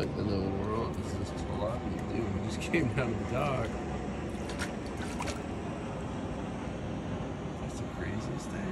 perfect in the world. is just a lot to. We just came down to the dock. That's the craziest thing.